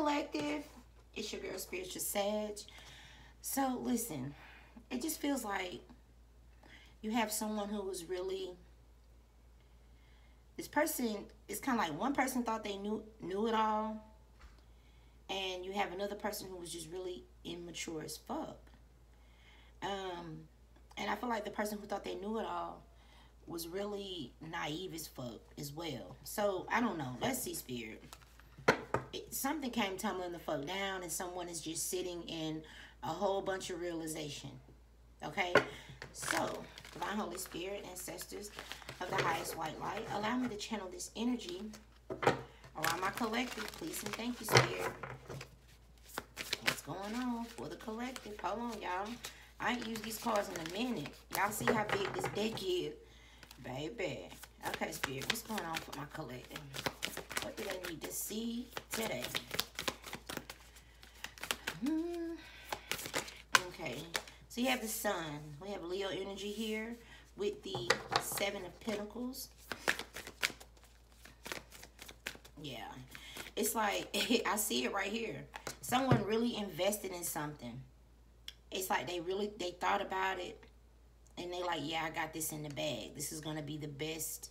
collective? It's your girl, Spiritual Sag. So, listen, it just feels like you have someone who was really. This person is kind of like one person thought they knew knew it all, and you have another person who was just really immature as fuck. Um, and I feel like the person who thought they knew it all was really naive as fuck as well. So I don't know. Let's see, spirit. Something came tumbling the fuck down, and someone is just sitting in a whole bunch of realization. Okay, so divine Holy Spirit, ancestors of the highest white light, allow me to channel this energy around my collective, please and thank you, spirit. What's going on for the collective? Hold on, y'all. I ain't used these cards in a minute. Y'all see how big this deck is? Baby. Okay, Spirit, what's going on for my collective? What do they need to see today? Hmm. Okay. So you have the sun. We have Leo energy here with the Seven of Pentacles. Yeah. It's like, I see it right here. Someone really invested in something it's like they really they thought about it and they like yeah i got this in the bag this is gonna be the best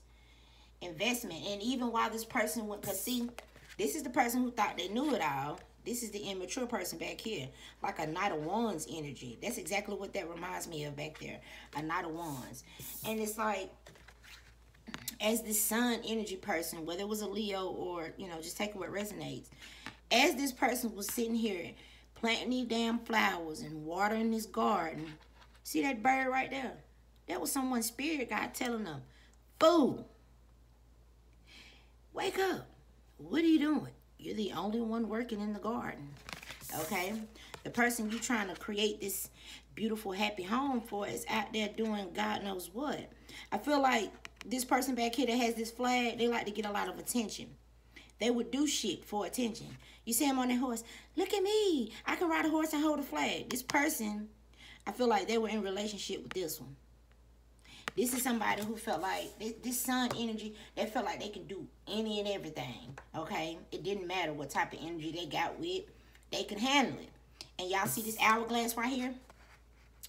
investment. And even while this person went because see this is the person who thought they knew it all. This is the immature person back here. Like a knight of wands energy. That's exactly what that reminds me of back there. A knight of wands. And it's like as the sun energy person whether it was a leo or you know just take what resonates as this person was sitting here planting these damn flowers and watering this garden. See that bird right there? That was someone's spirit guide telling them, Fool, wake up. What are you doing? You're the only one working in the garden. Okay? The person you're trying to create this beautiful, happy home for is out there doing God knows what. I feel like this person back here that has this flag, they like to get a lot of attention. They would do shit for attention. You see him on that horse. Look at me. I can ride a horse and hold a flag. This person, I feel like they were in relationship with this one. This is somebody who felt like this, this sun energy, they felt like they can do any and everything. Okay? It didn't matter what type of energy they got with. They could handle it. And y'all see this hourglass right here?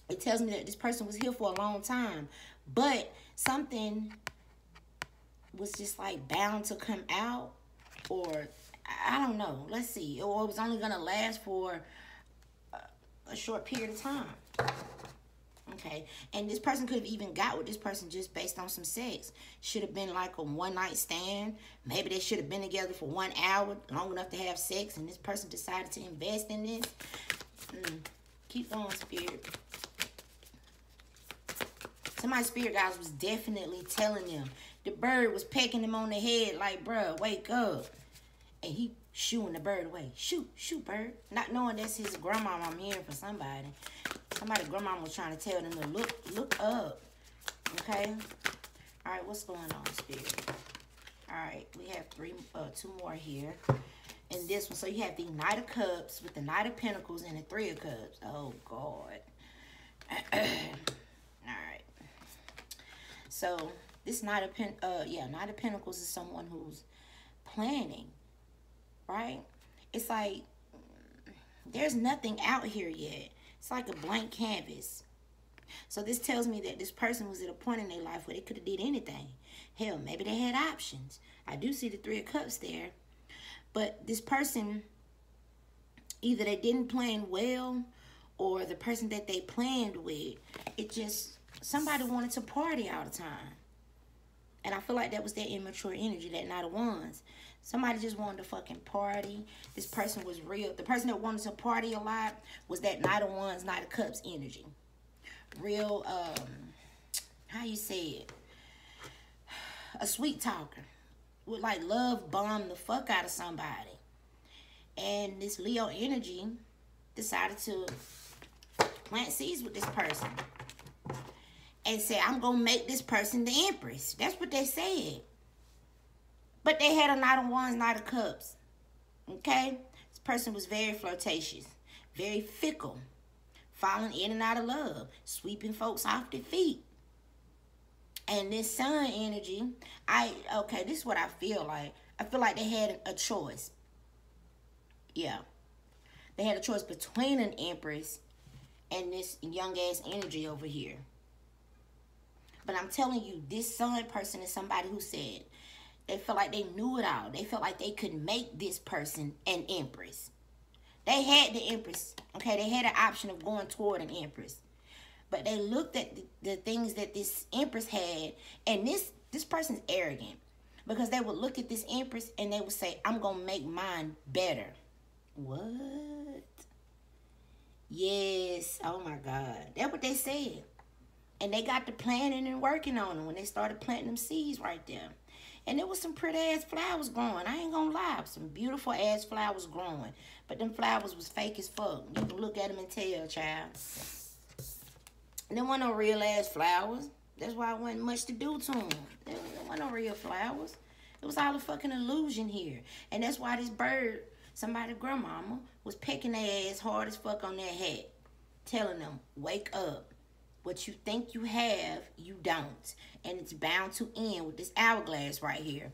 It tells me that this person was here for a long time. But something was just like bound to come out or I don't know. Let's see. Or it was only going to last for a short period of time. Okay. And this person could have even got with this person just based on some sex. Should have been like a one night stand. Maybe they should have been together for one hour, long enough to have sex, and this person decided to invest in this. Mm. Keep going, spirit. Somebody's spirit guys was definitely telling them. The bird was pecking him on the head like, bruh, wake up and he shooing the bird away. Shoot, shoot, bird. Not knowing that's his grandma I'm hearing for somebody. Somebody grandma was trying to tell them to look look up. Okay? Alright, what's going on, Spirit? Alright, we have three uh two more here. And this one, so you have the Knight of Cups with the Knight of Pentacles and the Three of Cups. Oh God. Alright. So this Knight of Pen uh yeah, Knight of Pentacles is someone who's planning right? It's like there's nothing out here yet. It's like a blank canvas. So this tells me that this person was at a point in their life where they could have did anything. Hell, maybe they had options. I do see the three of cups there. But this person, either they didn't plan well or the person that they planned with, it just, somebody wanted to party all the time. And I feel like that was their immature energy, that Knight of Wands. Somebody just wanted to fucking party. This person was real. The person that wanted to party a lot was that Knight of Wands, Knight of Cups energy. Real, um, how you say it? A sweet talker. Would like love bomb the fuck out of somebody. And this Leo energy decided to plant seeds with this person. And say, I'm going to make this person the empress. That's what they said. But they had a Knight of Wands, Knight of Cups. Okay? This person was very flirtatious, very fickle, falling in and out of love, sweeping folks off their feet. And this sun energy, I, okay, this is what I feel like. I feel like they had a choice. Yeah. They had a choice between an empress and this young ass energy over here. But I'm telling you, this sun person is somebody who said they felt like they knew it all. They felt like they could make this person an empress. They had the empress. Okay, they had an option of going toward an empress. But they looked at the, the things that this empress had, and this this person's arrogant because they would look at this empress and they would say, "I'm gonna make mine better." What? Yes. Oh my God. That's what they said. And they got to planning and working on them when they started planting them seeds right there. And there was some pretty ass flowers growing. I ain't gonna lie. Some beautiful ass flowers growing. But them flowers was fake as fuck. You can look at them and tell, child. There wasn't no real ass flowers. That's why I wasn't much to do to them. There, wasn't no real flowers. It was all a fucking illusion here. And that's why this bird, somebody grandmama, was pecking their ass hard as fuck on their head. Telling them, wake up. What you think you have, you don't. And it's bound to end with this hourglass right here.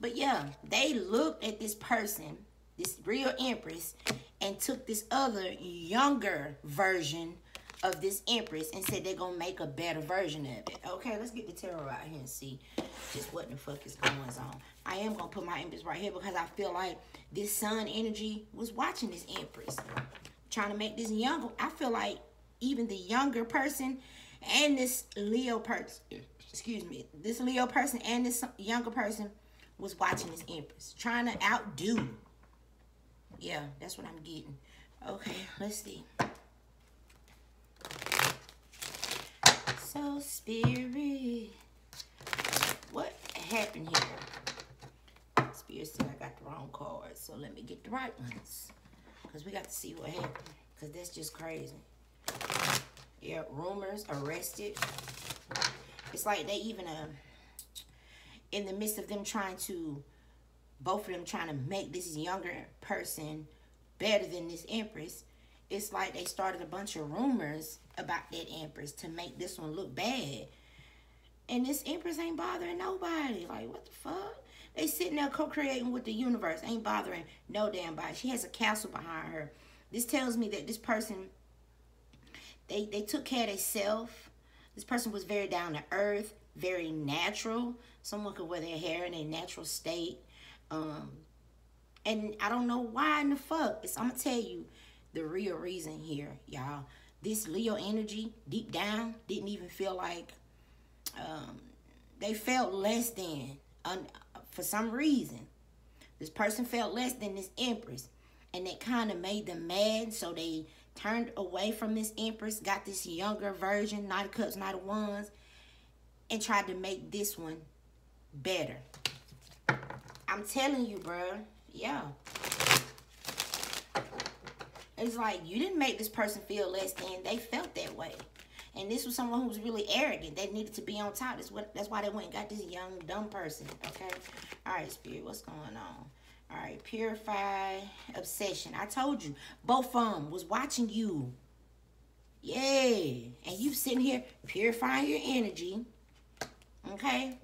But yeah, they looked at this person, this real empress, and took this other younger version of this empress and said they're gonna make a better version of it. Okay, let's get the tarot out here and see just what the fuck is going on. I am gonna put my empress right here because I feel like this sun energy was watching this empress, trying to make this younger. I feel like even the younger person and this Leo person, excuse me, this Leo person and this younger person was watching this Empress, trying to outdo. Yeah, that's what I'm getting. Okay, let's see. So, Spirit, what happened here? Spirit said I got the wrong cards, so let me get the right ones. Because we got to see what happened. Because that's just crazy. Yeah, rumors, arrested. It's like they even, uh, in the midst of them trying to, both of them trying to make this younger person better than this empress, it's like they started a bunch of rumors about that empress to make this one look bad. And this empress ain't bothering nobody. Like, what the fuck? They sitting there co-creating with the universe. Ain't bothering no damn body. She has a castle behind her. This tells me that this person they, they took care of themselves. This person was very down to earth, very natural. Someone could wear their hair in a natural state. Um, and I don't know why in the fuck. It's, I'm going to tell you the real reason here, y'all. This Leo energy, deep down, didn't even feel like um, they felt less than. Un, for some reason, this person felt less than this Empress. And it kind of made them mad. So they turned away from this Empress, got this younger version, Knight of Cups, Knight of Wands, and tried to make this one better. I'm telling you, bro. Yeah. It's like you didn't make this person feel less than. They felt that way. And this was someone who was really arrogant. They needed to be on top. That's what that's why they went and got this young dumb person. Okay. All right, spirit, what's going on? All right, purify obsession. I told you, both of them was watching you. Yeah, and you sitting here purifying your energy. Okay,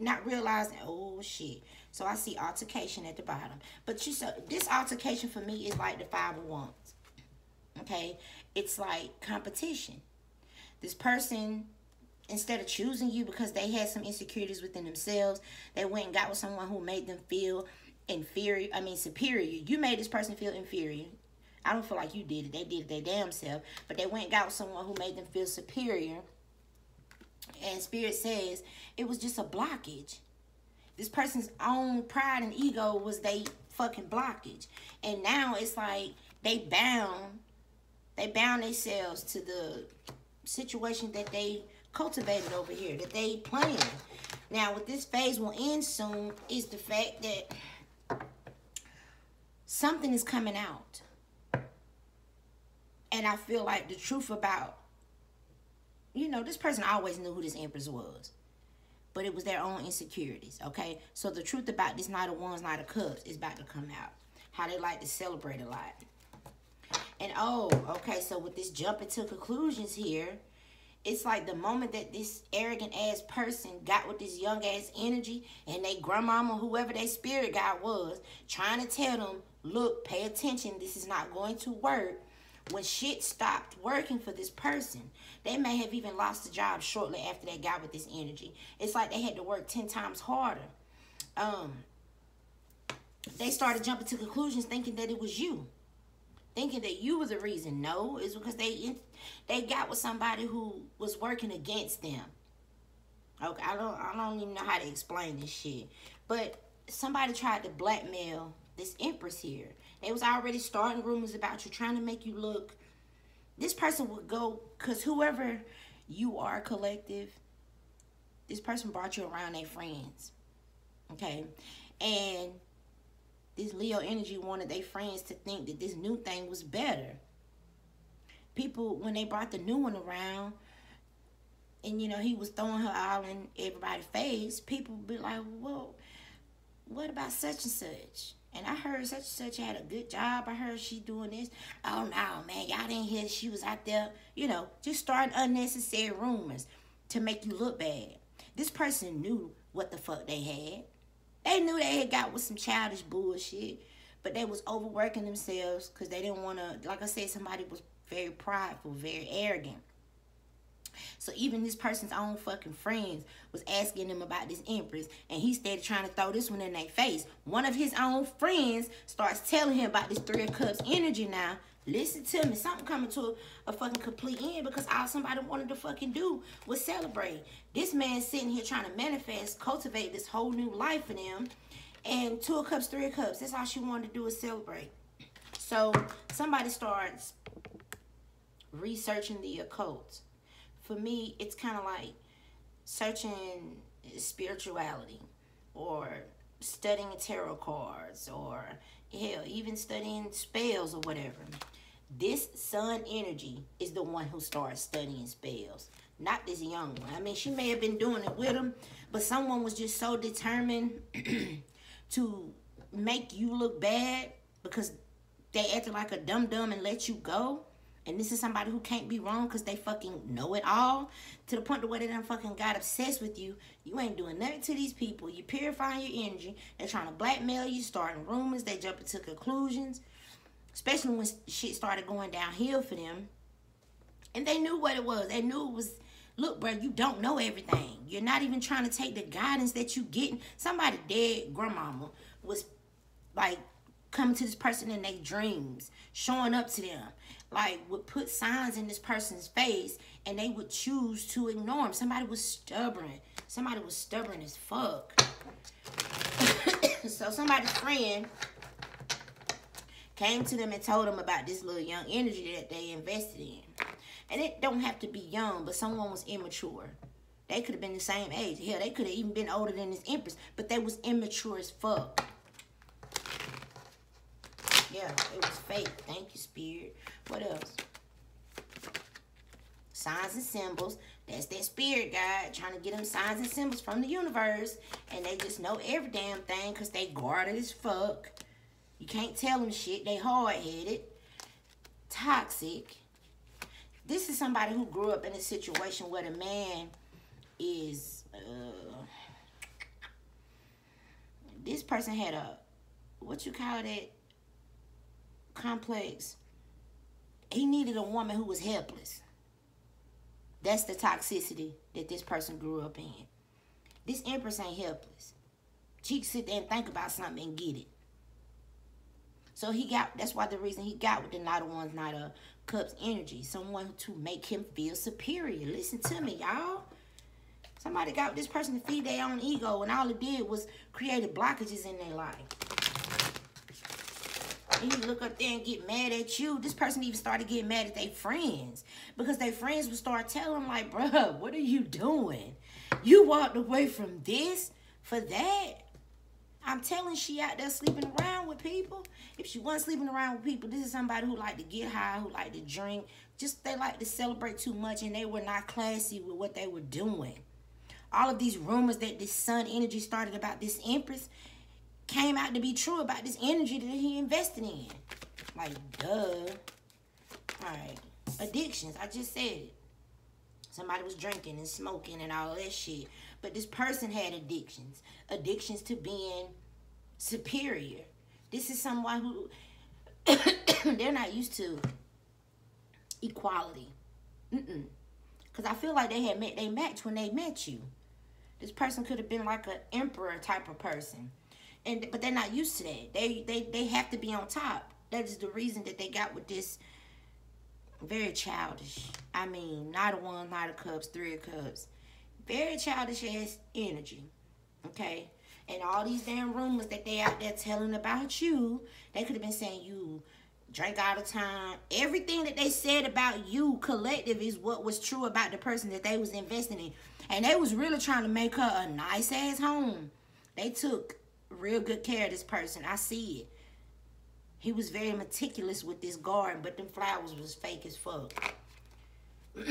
not realizing. Oh shit. So I see altercation at the bottom. But you so this altercation for me is like the five of wands. Okay, it's like competition. This person instead of choosing you because they had some insecurities within themselves, they went and got with someone who made them feel inferior, I mean superior. You made this person feel inferior. I don't feel like you did it. They did it their damn self. But they went and got someone who made them feel superior. And Spirit says it was just a blockage. This person's own pride and ego was they fucking blockage. And now it's like they bound, they bound themselves to the situation that they cultivated over here, that they planned. Now, what this phase will end soon is the fact that something is coming out. And I feel like the truth about, you know, this person always knew who this Empress was. But it was their own insecurities, okay? So the truth about this Knight of Wands, Knight of Cups is about to come out. How they like to celebrate a lot. And oh, okay, so with this jumping to conclusions here, it's like the moment that this arrogant ass person got with this young ass energy and they grandmama, whoever their spirit guide was, trying to tell them, look, pay attention, this is not going to work. When shit stopped working for this person, they may have even lost the job shortly after they got with this energy. It's like they had to work 10 times harder. Um, they started jumping to conclusions thinking that it was you thinking that you were the reason. No, it's because they they got with somebody who was working against them. Okay, I don't I don't even know how to explain this shit. But somebody tried to blackmail this empress here. They was already starting rumors about you, trying to make you look. This person would go because whoever you are, collective. This person brought you around their friends. Okay, and this Leo energy wanted their friends to think that this new thing was better. People, when they brought the new one around, and you know, he was throwing her all in everybody's face, people be like, well, what about such and such? And I heard such and such had a good job. I heard she doing this. Oh no, man, y'all didn't hear she was out there, you know, just starting unnecessary rumors to make you look bad. This person knew what the fuck they had. They knew they had got with some childish bullshit, but they was overworking themselves because they didn't want to. Like I said, somebody was very prideful, very arrogant. So even this person's own fucking friends was asking him about this empress, and he started trying to throw this one in their face. One of his own friends starts telling him about this three of cups energy now, Listen to me. Something coming to a, a, fucking complete end because all somebody wanted to fucking do was celebrate. This man sitting here trying to manifest, cultivate this whole new life for them. And two of cups, three of cups. That's all she wanted to do is celebrate. So somebody starts researching the occult. For me, it's kind of like searching spirituality or studying tarot cards or hell, even studying spells or whatever. This sun energy is the one who starts studying spells, not this young one. I mean, she may have been doing it with him, but someone was just so determined to make you look bad because they acted like a dumb dumb and let you go. And this is somebody who can't be wrong because they fucking know it all. To the point to where they done fucking got obsessed with you. You ain't doing nothing to these people. You're purifying your energy. They're trying to blackmail you, starting rumors. They jumping to conclusions especially when shit started going downhill for them. And they knew what it was. They knew it was, look, bro, you don't know everything. You're not even trying to take the guidance that you getting. Somebody dead grandmama was like coming to this person in their dreams, showing up to them, like would put signs in this person's face and they would choose to ignore them. Somebody was stubborn. Somebody was stubborn as fuck. so somebody's friend came to them and told them about this little young energy that they invested in. And it don't have to be young, but someone was immature. They could have been the same age. Hell, they could have even been older than this empress, but they was immature as fuck. Yeah, it was fake. Thank you, spirit. What else? Signs and symbols. That's that spirit guide trying to get them signs and symbols from the universe. And they just know every damn thing because they guarded as fuck. You can't tell them shit. They hard-headed, toxic. This is somebody who grew up in a situation where the man is... Uh, this person had a... What you call that? Complex. He needed a woman who was helpless. That's the toxicity that this person grew up in. This empress ain't helpless. She sit there and think about something and get it. So he got, that's why the reason he got with the Knight of Wands, Knight of Cups energy. Someone to make him feel superior. Listen to me, y'all. Somebody got this person to feed their own ego, and all it did was create blockages in their life. And you look up there and get mad at you. This person even started getting mad at their friends. Because their friends would start telling like, bruh, what are you doing? You walked away from this for that. I'm telling she out there sleeping around with people. If she wasn't sleeping around with people, this is somebody who like to get high, who like to drink. Just they like to celebrate too much and they were not classy with what they were doing. All of these rumors that this sun energy started about this empress came out to be true about this energy that he invested in. Like, duh. All right. Addictions. I just said it. Somebody was drinking and smoking and all that shit. But this person had addictions. Addictions to being superior. This is someone who they're not used to equality. Mm-mm. Cause I feel like they had met they match when they met you. This person could have been like an emperor type of person, and but they're not used to that. They they they have to be on top. That is the reason that they got with this. Very childish. I mean, not a one, not a cups, three of cups. Very childish ass energy. Okay. And all these damn rumors that they out there telling about you, they could have been saying you drank all the time. Everything that they said about you collective is what was true about the person that they was investing in. And they was really trying to make her a nice ass home. They took real good care of this person. I see it. He was very meticulous with this garden, but them flowers was fake as fuck.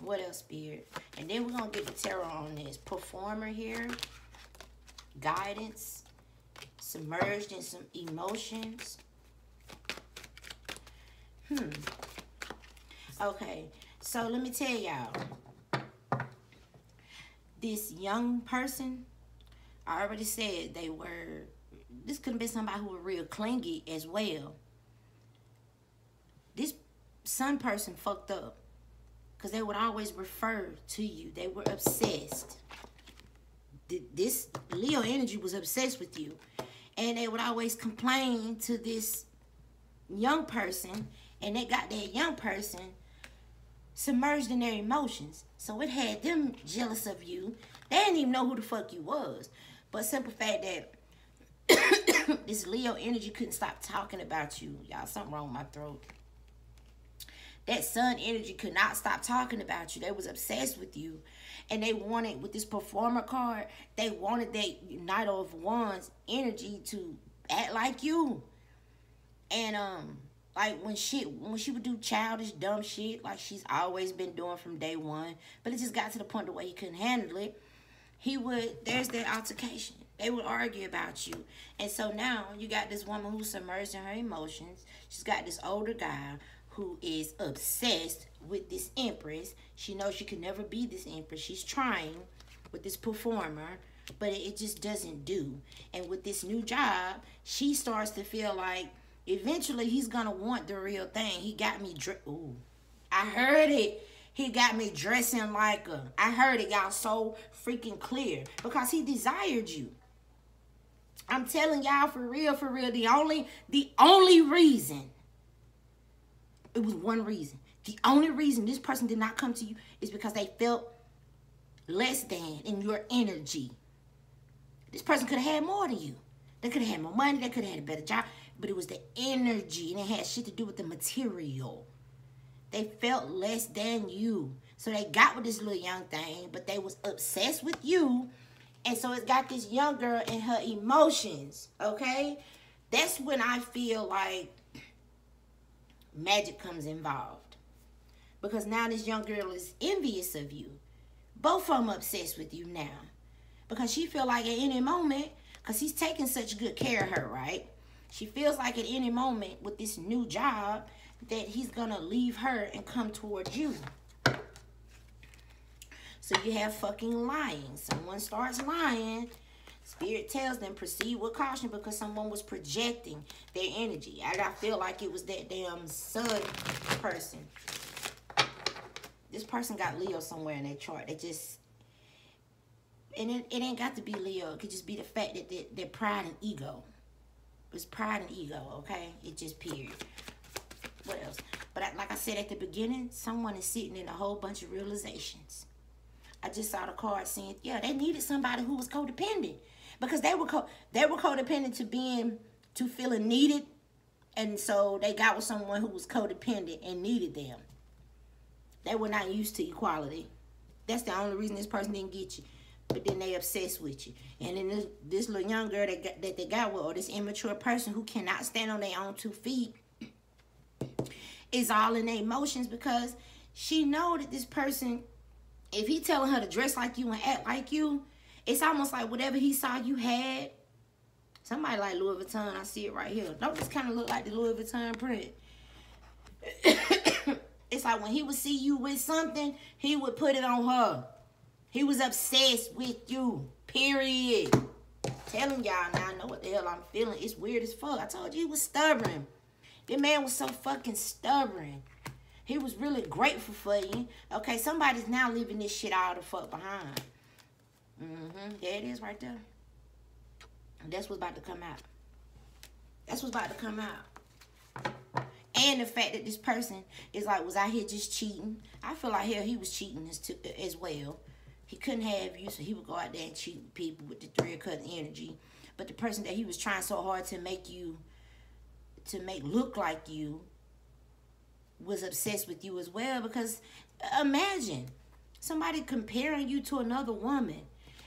what else, Spirit? And then we're going to get the tarot on this. Performer here. Guidance submerged in some emotions. Hmm. Okay, so let me tell y'all. This young person, I already said they were, this could have been somebody who were real clingy as well. This sun person fucked up because they would always refer to you. They were obsessed. This Leo energy was obsessed with you and they would always complain to this young person and they got that young person submerged in their emotions so it had them jealous of you they didn't even know who the fuck you was but simple fact that this leo energy couldn't stop talking about you. Y'all something wrong with my throat. That sun energy could not stop talking about you. They was obsessed with you. And they wanted with this performer card, they wanted that Knight of Wands energy to act like you. And um, like when she when she would do childish dumb shit like she's always been doing from day one, but it just got to the point the way he couldn't handle it. He would there's that altercation. They would argue about you. And so now you got this woman who's submerged in her emotions. She's got this older guy who is obsessed with this empress. She knows she can never be this empress. She's trying with this performer, but it just doesn't do. And with this new job, she starts to feel like eventually he's gonna want the real thing. He got me dre- ooh. I heard it. He got me dressing like a. I heard it, y'all, so freaking clear because he desired you. I'm telling y'all for real, for real. The only, the only reason it was one reason. The only reason this person did not come to you is because they felt less than in your energy. This person could have had more than you. They could have had more money. They could have had a better job. But it was the energy and it had shit to do with the material. They felt less than you. So they got with this little young thing, but they was obsessed with you. And so it got this young girl and her emotions, okay? That's when I feel like magic comes involved. Because now this young girl is envious of you. Both of them obsessed with you now. Because she feel like at any moment, because he's taking such good care of her, right? She feels like at any moment with this new job that he's to leave her and come towards you. So you have fucking lying. Someone starts lying Spirit tells them proceed with caution because someone was projecting their energy. And I feel like it was that damn sun person. This person got Leo somewhere in their chart. They just and it, it ain't got to be Leo. It could just be the fact that they're pride and ego. It's pride and ego, okay? It just period. What else? But like I said at the beginning, someone is sitting in a whole bunch of realizations. I just saw the card saying, yeah, they needed somebody who was codependent because they were co- they were codependent to being to feeling needed, and so they got with someone who was codependent and needed them. They were not used to equality. That's the only reason this person didn't get you. But then they obsessed with you. And then this, this little young girl that, got, that they got with, or this immature person who cannot stand on their own two feet, is all in their emotions because she know that this person, if he telling her to dress like you and act like you, it's almost like whatever he saw you had. Somebody like Louis Vuitton. I see it right here. Don't this kind of look like the Louis Vuitton print? it's like when he would see you with something, he would put it on her. He was obsessed with you. Period. Telling y'all now, I know what the hell I'm feeling. It's weird as fuck. I told you he was stubborn. That man was so fucking stubborn. He was really grateful for you. Okay, somebody's now leaving this shit all the fuck behind. Mm-hmm. There it is right there. That's what's about to come out. That's what's about to come out. And the fact that this person is like, was out here just cheating? I feel like hell, he was cheating as, to, as well. He couldn't have you, so he would go out there and cheat people with the three thread cut energy. But the person that he was trying so hard to make you, to make look like you, was obsessed with you as well. Because uh, imagine somebody comparing you to another woman.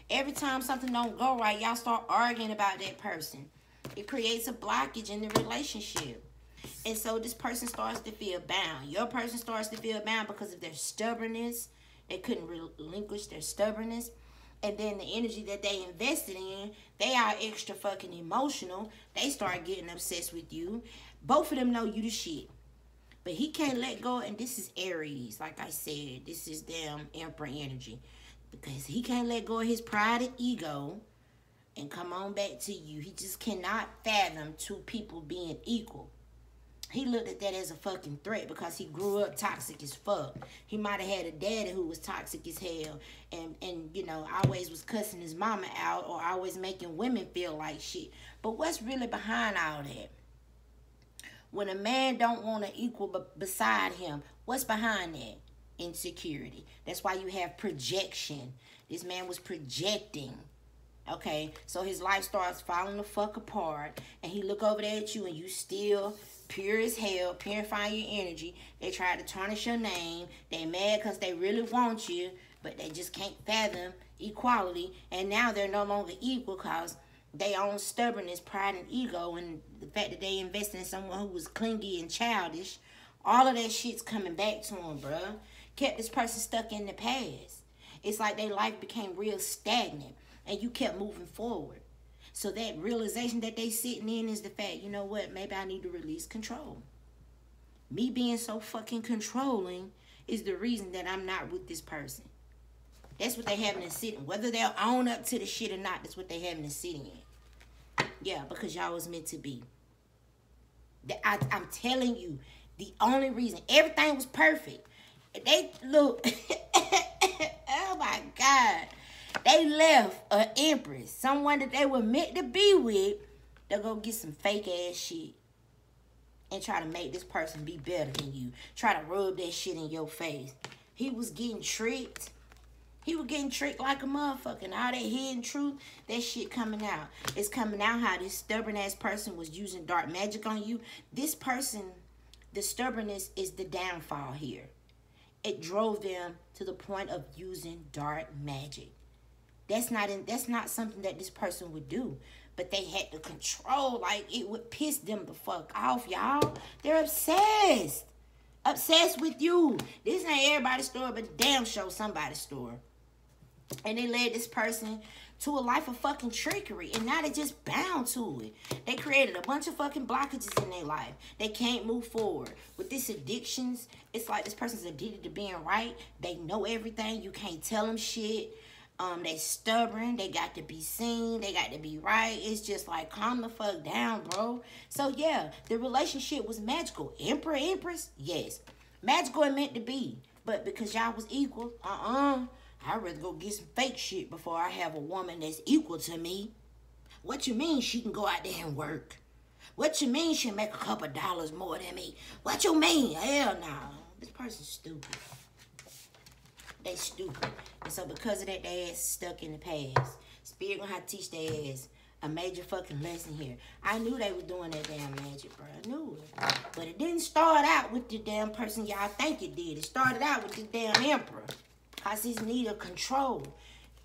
Every time something don't go right, y'all start arguing about that person. It creates a blockage in the relationship. And so this person starts to feel bound. Your person starts to feel bound because of their stubbornness. They couldn't relinquish their stubbornness. And then the energy that they invested in, they are extra fucking emotional. They start getting obsessed with you. Both of them know you the shit. But he can't let go. And this is Aries. Like I said, this is them Emperor energy. Because he can't let go of his pride and ego and come on back to you. He just cannot fathom two people being equal. He looked at that as a fucking threat because he grew up toxic as fuck. He might have had a daddy who was toxic as hell and, and you know, always was cussing his mama out or always making women feel like shit. But what's really behind all that? When a man don't want an equal beside him, what's behind that? Insecurity. That's why you have projection. This man was projecting Okay, so his life starts falling the fuck apart, and he look over there at you, and you still pure as hell, purifying your energy. They try to tarnish your name. They mad because they really want you, but they just can't fathom equality. And now they're no longer equal because they own stubbornness, pride, and ego, and the fact that they invested in someone who was clingy and childish. All of that shit's coming back to them, bruh. Kept this person stuck in the past. It's like their life became real stagnant and you kept moving forward. So that realization that they sitting in is the fact, you know what, maybe I need to release control. Me being so fucking controlling is the reason that I'm not with this person. That's what they having to sit in. Whether they'll own up to the shit or not, that's what they having to sit in. Yeah, because y'all was meant to be. I, I'm telling you, the only reason everything was perfect. They look. oh my God. They left an empress, someone that they were meant to be with, to go get some fake ass shit. And try to make this person be better than you. Try to rub that shit in your face. He was getting tricked. He was getting tricked like a motherfucker. And all that hidden truth, that shit coming out. It's coming out how this stubborn ass person was using dark magic on you. This person, the stubbornness is the downfall here. It drove them to the point of using dark magic. That's not in, that's not something that this person would do. But they had to control, like it would piss them the fuck off, y'all. They're obsessed. Obsessed with you. This ain't everybody's story, but damn show somebody's story. And they led this person to a life of fucking trickery. And now they just bound to it. They created a bunch of fucking blockages in their life. They can't move forward. With this addictions, it's like this person's addicted to being right. They know everything. You can't tell them shit. Um, they stubborn. They got to be seen. They got to be right. It's just like calm the fuck down, bro. So yeah, the relationship was magical. Emperor, Empress, yes, magical meant to be. But because y'all was equal, uh-uh. I'd rather go get some fake shit before I have a woman that's equal to me. What you mean she can go out there and work? What you mean she make a couple dollars more than me? What you mean? Hell no. This person's stupid. They stupid. And so because of that, they ass stuck in the past. Spirit gonna have to teach their ass a major fucking lesson here. I knew they was doing that damn magic, bro. I knew it. But it didn't start out with the damn person y'all think it did. It started out with the damn emperor. Cause he's need of control.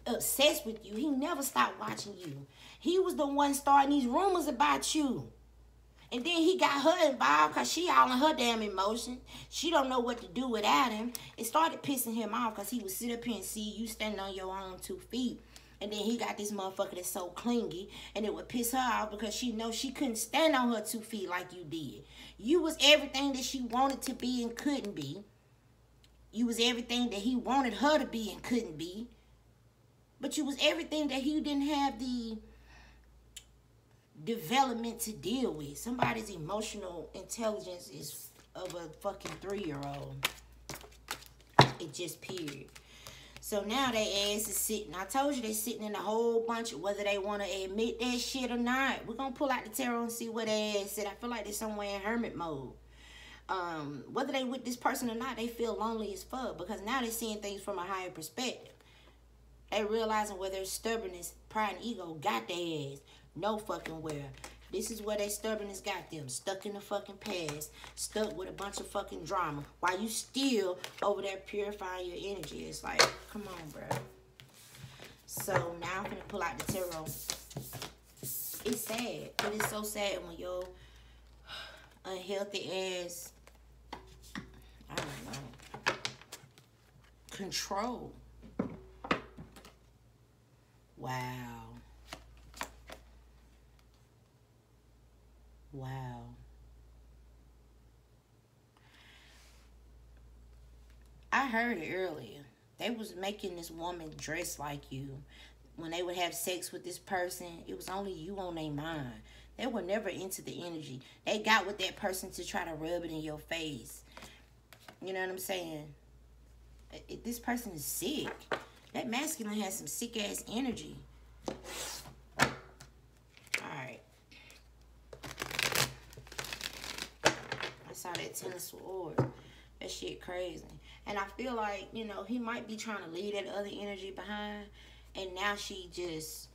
Obsessed with you. He never stopped watching you. He was the one starting these rumors about you. And then he got her involved because she all in her damn emotion. She don't know what to do without him. It started pissing him off because he would sit up here and see you standing on your own two feet. And then he got this motherfucker that's so clingy. And it would piss her off because she know she couldn't stand on her two feet like you did. You was everything that she wanted to be and couldn't be. You was everything that he wanted her to be and couldn't be. But you was everything that he didn't have the development to deal with. Somebody's emotional intelligence is of a fucking three-year-old. It just period. So now they ass is sitting. I told you they're sitting in a whole bunch of whether they want to admit that shit or not. We're gonna pull out the tarot and see what they ass said. I feel like they're somewhere in hermit mode. Um, whether they with this person or not, they feel lonely as fuck because now they're seeing things from a higher perspective. They realizing where their stubbornness, pride, and ego got their ass. No fucking where. This is where they stubbornness got them. Stuck in the fucking past. Stuck with a bunch of fucking drama. While you still over there purifying your energy. It's like, come on, bro. So now I'm gonna pull out the tarot. It's sad. But it's so sad when your unhealthy ass, I don't know, control. Wow. Wow. I heard it earlier. They was making this woman dress like you. When they would have sex with this person, it was only you on their mind. They were never into the energy. They got with that person to try to rub it in your face. You know what I'm saying? This person is sick. That masculine has some sick ass energy. Saw that Ten of Swords. That shit crazy. And I feel like, you know, he might be trying to leave that other energy behind. And now she just,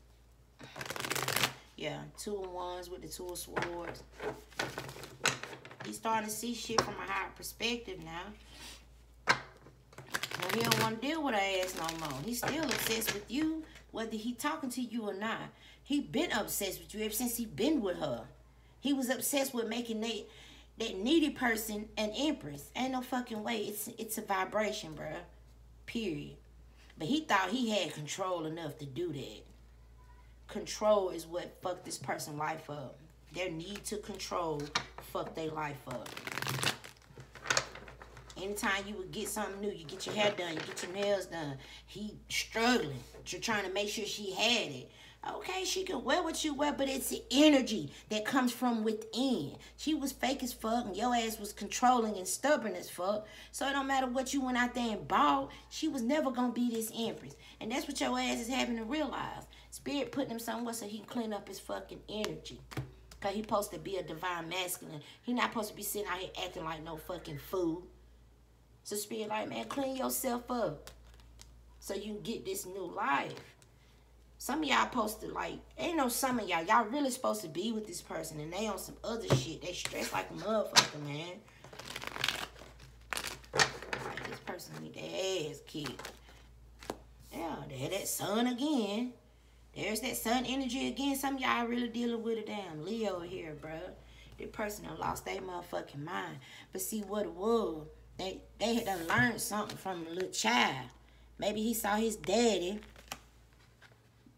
yeah, two of wands with the two of swords. He's starting to see shit from a higher perspective now. Well, he don't want to deal with her ass no more. He's still obsessed with you, whether he talking to you or not. He been obsessed with you ever since he been with her. He was obsessed with making Nate that needy person an empress. Ain't no fucking way. It's it's a vibration, bruh. Period. But he thought he had control enough to do that. Control is what fucked this person life up. Their need to control fuck their life up. Anytime you would get something new, you get your hair done, you get your nails done. He struggling. You're trying to make sure she had it. Okay, she can wear what you wear, but it's the energy that comes from within. She was fake as fuck, and your ass was controlling and stubborn as fuck. So it don't matter what you went out there and bought, she was never gonna be this empress. And that's what your ass is having to realize. Spirit putting him somewhere so he can clean up his fucking energy. Cause he supposed to be a divine masculine. He not supposed to be sitting out here acting like no fucking fool. So spirit like, man, clean yourself up. So you can get this new life. Some of y'all posted like, ain't no some of y'all. Y'all really supposed to be with this person and they on some other shit. They stress like a motherfucker, man. This person need their ass kicked. Yeah, there that sun again. There's that sun energy again. Some y'all really dealing with a damn Leo here, bro. The person done lost their motherfucking mind. But see what it was. They they had learned something from a little child. Maybe he saw his daddy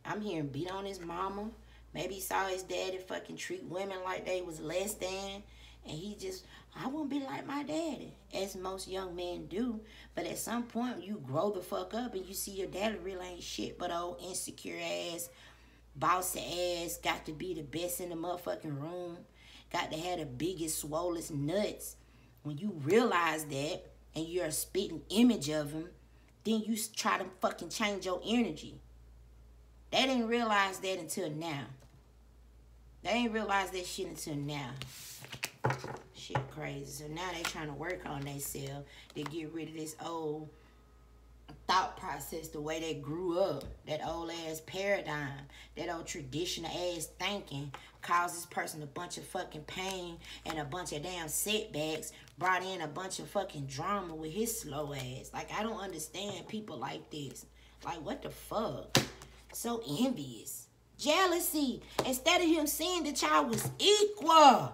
I'm hearing beat on his mama. Maybe he saw his daddy fucking treat women like they was less than. And he just, I won't be like my daddy, as most young men do. But at some point, you grow the fuck up and you see your daddy really ain't shit but old insecure ass, bossy ass, got to be the best in the motherfucking room, got to have the biggest, swollest nuts. When you realize that and you're a spitting image of him, then you try to fucking change your energy. They didn't realize that until now. They didn't realize that shit until now. Shit crazy. So now they trying to work on themselves to get rid of this old thought process, the way they grew up, that old ass paradigm, that old traditional ass thinking caused this person a bunch of fucking pain and a bunch of damn setbacks, brought in a bunch of fucking drama with his slow ass. Like, I don't understand people like this. Like, what the fuck? So envious. Jealousy. Instead of him seeing that y'all was equal.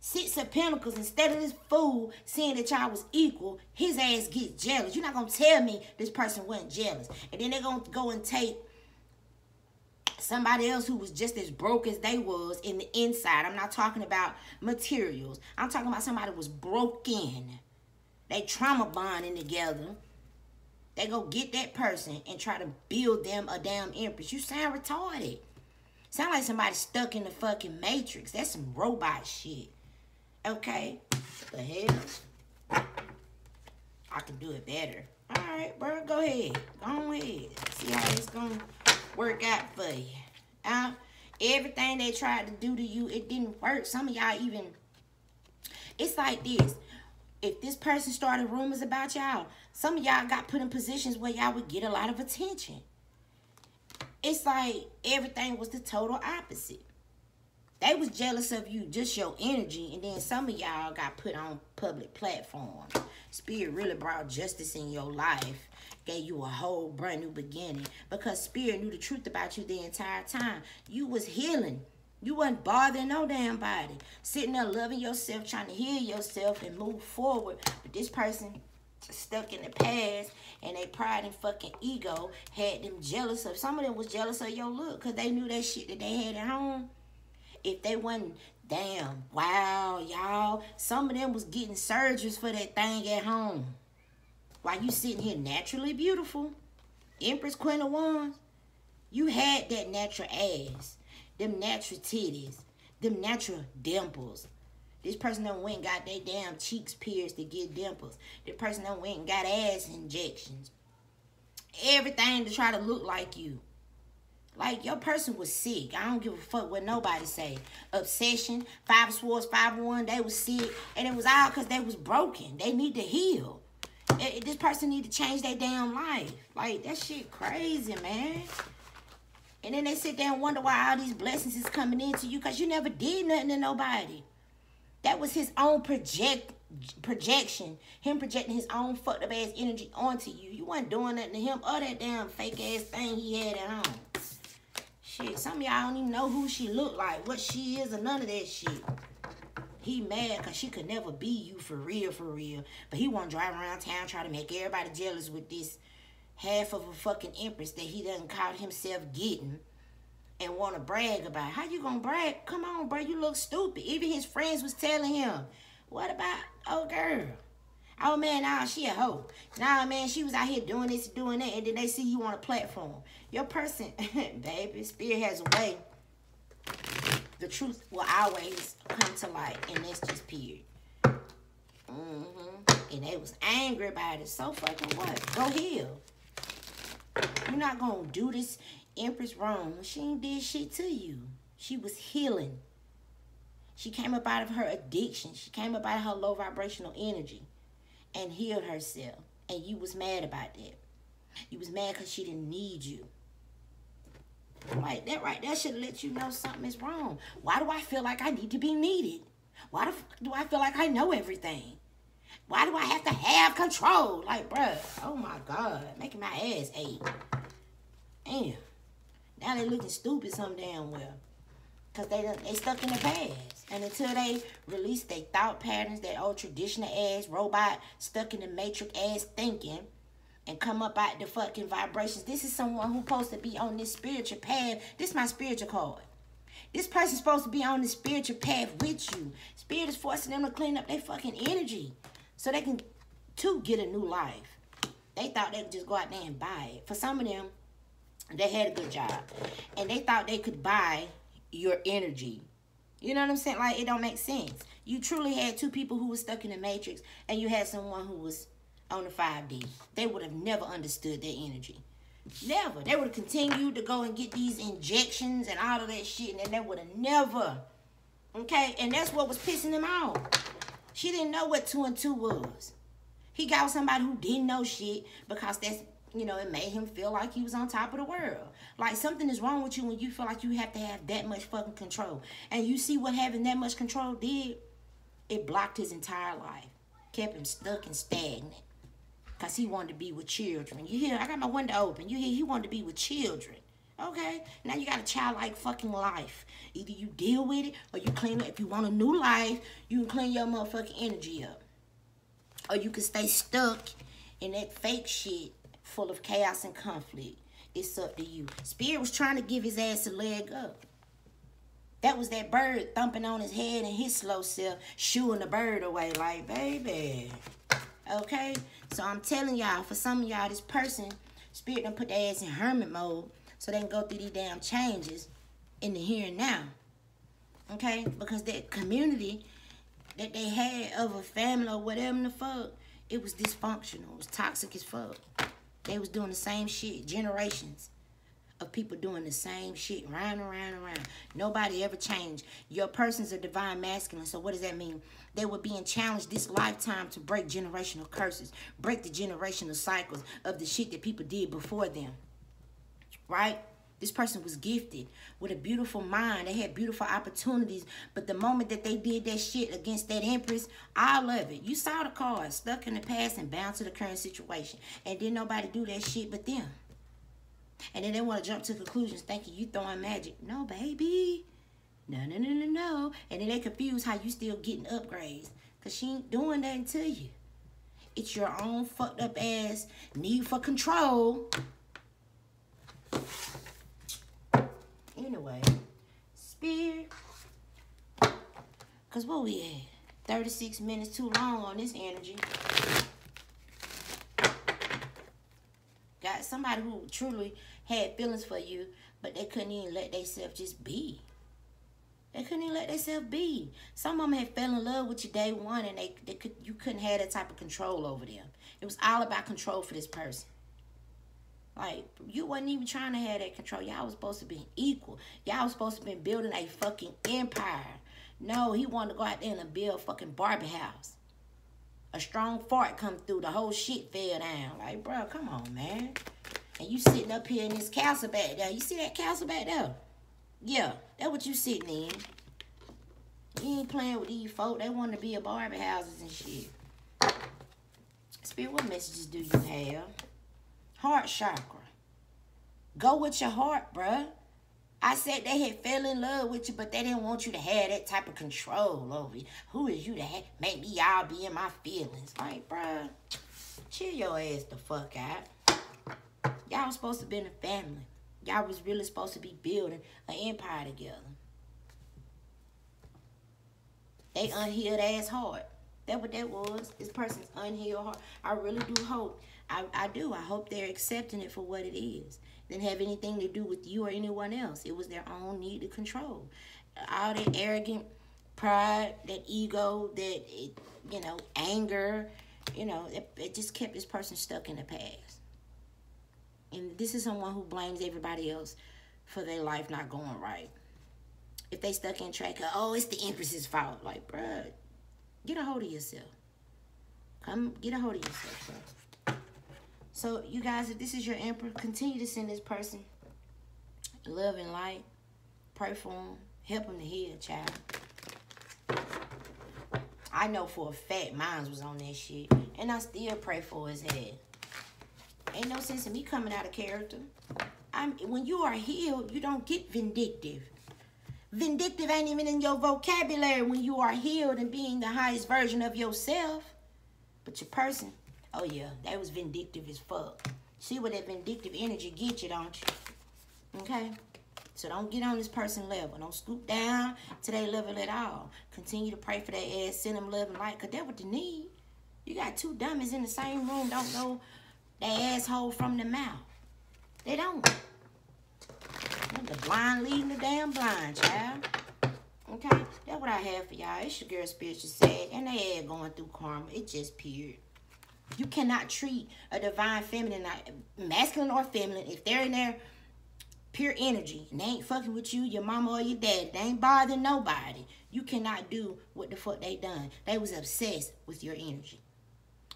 Six of Pentacles, instead of this fool seeing that y'all was equal, his ass gets jealous. You're not going to tell me this person wasn't jealous. And then they're going to go and take somebody else who was just as broke as they was in the inside. I'm not talking about materials. I'm talking about somebody was broken. They trauma bonding together. They go get that person and try to build them a damn empress. You sound retarded. Sound like somebody stuck in the fucking matrix. That's some robot shit. Okay? the hell? I can do it better. All right, bro, go ahead. Go ahead. See how it's going to work out for you. Uh, everything they tried to do to you, it didn't work. Some of y'all even... It's like this. If this person started rumors about y'all, some of y'all got put in positions where y'all would get a lot of attention. It's like everything was the total opposite. They was jealous of you, just your energy, and then some of y'all got put on public platforms. Spirit really brought justice in your life, gave you a whole brand new beginning because Spirit knew the truth about you the entire time. You was healing. You wasn't bothering no damn body. Sitting there loving yourself, trying to heal yourself and move forward. But this person stuck in the past and they pride and fucking ego had them jealous of some of them was jealous of your look because they knew that shit that they had at home. If they wasn't damn wow y'all some of them was getting surgeries for that thing at home. While you sitting here naturally beautiful empress queen of wands? You had that natural ass them natural titties them natural dimples this person done went got their damn cheeks pierced to get dimples. This person done went got ass injections. Everything to try to look like you. Like your person was sick. I don't give a fuck what nobody say. Obsession, five swords, five one. They was sick, and it was all because they was broken. They need to heal. It, this person need to change their damn life. Like that shit crazy, man. And then they sit there and wonder why all these blessings is coming into you because you never did nothing to nobody. That was his own project projection. Him projecting his own fucked up ass energy onto you. You wasn't doing nothing to him or that damn fake ass thing he had at home. Shit, some of y'all don't even know who she looked like, what she is, or none of that shit. He mad because she could never be you for real, for real. But he want to drive around town trying to make everybody jealous with this half of a fucking empress that he doesn't caught himself getting and want to brag about. How you gonna brag? Come on, bro. You look stupid. Even his friends was telling him, what about oh girl? Oh man, nah, she a hoe. Nah, man, she was out here doing this, doing that, and then they see you on a platform. Your person, baby, spirit has a way. The truth will always come to light, and that's just period. Mm-hmm. And they was angry about it. So fucking what? Go heal. You're not gonna do this Empress wrong. She ain't did shit to you. She was healing. She came up out of her addiction. She came up out of her low vibrational energy and healed herself. And you was mad about that. You was mad because she didn't need you. Like that right that should let you know something is wrong. Why do I feel like I need to be needed? Why do, do I feel like I know everything? Why do I have to have control? Like, bruh, oh my God, making my ass ache. Damn. Now they looking stupid some damn well. Because they, they stuck in the past. And until they release their thought patterns, their old traditional ass robot stuck in the matrix ass thinking and come up out the fucking vibrations. This is someone who's supposed to be on this spiritual path. This is my spiritual card. This person's supposed to be on the spiritual path with you. Spirit is forcing them to clean up their fucking energy so they can, to get a new life. They thought they could just go out there and buy it. For some of them, they had a good job. And they thought they could buy your energy. You know what I'm saying? Like, it don't make sense. You truly had two people who were stuck in the matrix, and you had someone who was on the 5D. They would have never understood their energy. Never. They would have continued to go and get these injections and all of that shit, and they would have never. Okay? And that's what was pissing them off. She didn't know what two and two was. He got with somebody who didn't know shit because that's you know, it made him feel like he was on top of the world. Like something is wrong with you when you feel like you have to have that much fucking control. And you see what having that much control did? It blocked his entire life. Kept him stuck and stagnant. Because he wanted to be with children. You hear? I got my window open. You hear? He wanted to be with children. Okay? Now you got a childlike fucking life. Either you deal with it or you clean it. If you want a new life, you can clean your motherfucking energy up. Or you can stay stuck in that fake shit full of chaos and conflict. It's up to you. Spirit was trying to give his ass a leg up. That was that bird thumping on his head and his slow self shooing the bird away like, baby, Okay? So I'm telling y'all, for some of y'all, this person, spirit done put their ass in hermit mode so they can go through these damn changes in the here and now. Okay? Because that community that they had of a family or whatever the fuck, it was dysfunctional. It was toxic as fuck. They was doing the same shit, generations of people doing the same shit, round and round and round. Nobody ever changed. Your person's a divine masculine. So what does that mean? They were being challenged this lifetime to break generational curses, break the generational cycles of the shit that people did before them. Right? This person was gifted with a beautiful mind. They had beautiful opportunities. But the moment that they did that shit against that empress, all of it. You saw the cards stuck in the past and bound to the current situation. And didn't nobody do that shit but them. And then they want to jump to conclusions thinking you throwing magic. No, baby. No, no, no, no, no. And then they confuse how you still getting upgrades. Because she ain't doing that to you. It's your own fucked up ass need for control Anyway, spirit. Cause what we at? 36 minutes too long on this energy. Got somebody who truly had feelings for you, but they couldn't even let themselves just be. They couldn't even let themselves be. Some of them had fell in love with you day one, and they, they could you couldn't have that type of control over them. It was all about control for this person. Like, you wasn't even trying to have that control. Y'all was supposed to be equal. Y'all was supposed to be building a fucking empire. No, he wanted to go out there and build a fucking Barbie house. A strong fart come through, the whole shit fell down. Like, bro, come on, man. And you sitting up here in this castle back there. You see that castle back there? Yeah, that's what you sitting in. You ain't playing with these folk. They want to be a Barbie houses and shit. Spirit, what messages do you have? Heart chakra. Go with your heart, bruh. I said they had fell in love with you, but they didn't want you to have that type of control over you. Who is you to have, make me all be in my feelings? Like, bruh, chill your ass the fuck out. Y'all was supposed to be in a family. Y'all was really supposed to be building an empire together. They unhealed ass heart. That what that was. This person's unhealed heart. I really do hope I, I do. I hope they're accepting it for what it is. Didn't have anything to do with you or anyone else. It was their own need to control. All that arrogant pride, that ego, that, it, you know, anger, you know, it, it just kept this person stuck in the past. And this is someone who blames everybody else for their life not going right. If they stuck in track of, oh, it's the Empress's fault. Like, bruh, get a hold of yourself. Come get a hold of yourself, bro. So, you guys, if this is your emperor, continue to send this person love and light. Pray for him. Help him to heal, child. I know for a fact mine was on that shit. And I still pray for his head. Ain't no sense in me coming out of character. I'm when you are healed, you don't get vindictive. Vindictive ain't even in your vocabulary when you are healed and being the highest version of yourself. But your person, Oh yeah, that was vindictive as fuck. See what that vindictive energy get you, don't you? Okay? So don't get on this person level. Don't scoop down to their level at all. Continue to pray for their ass, send them love and light, because that's what they need. You got two dummies in the same room, don't know their asshole from the mouth. They don't. The blind leading the damn blind, child. Okay? That's what I have for y'all. It's your girl Spiritual Sag, and they are going through karma. It just peered. You cannot treat a divine feminine, masculine or feminine, if they're in their pure energy and they ain't fucking with you, your mama or your dad, they ain't bothering nobody. You cannot do what the fuck they done. They was obsessed with your energy.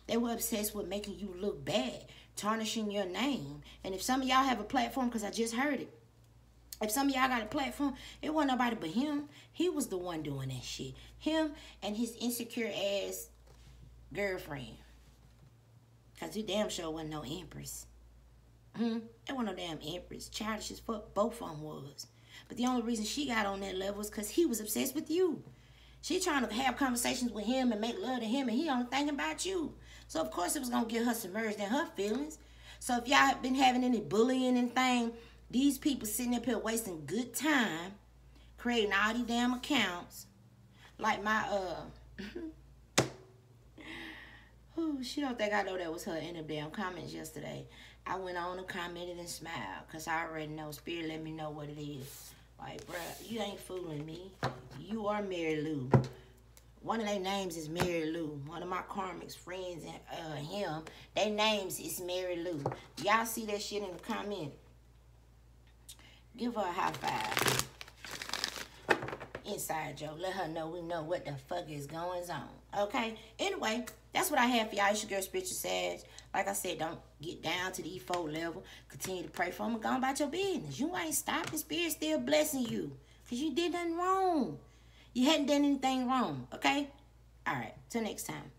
They were obsessed with making you look bad, tarnishing your name. And if some of y'all have a platform, because I just heard it, if some of y'all got a platform, it wasn't nobody but him. He was the one doing that shit. Him and his insecure ass girlfriend. Because you damn sure wasn't no empress. Hmm? Wasn't no damn empress. Childish as fuck, both of them was. But the only reason she got on that level was because he was obsessed with you. She trying to have conversations with him and make love to him, and he only thinking about you. So, of course, it was going to get her submerged in her feelings. So, if y'all been having any bullying and thing, these people sitting up here wasting good time, creating all these damn accounts. Like my, uh... Ooh, she don't think I know that was her in the damn comments yesterday. I went on and commented and smiled because I already know. Spirit let me know what it is. Like, bruh, you ain't fooling me. You are Mary Lou. One of their names is Mary Lou. One of my karmics friends and uh, him, their names is Mary Lou. Y'all see that shit in the comment? Give her a high five. Inside Joe. Let her know we know what the fuck is going on. Okay? Anyway, that's what I have for y'all. It's your girl Spiritual Sag. Like I said, don't get down to the E4 level. Continue to pray for them and go about your business. You ain't stopping. Spirit still blessing you. Because you did nothing wrong. You hadn't done anything wrong. Okay? All right. Till next time.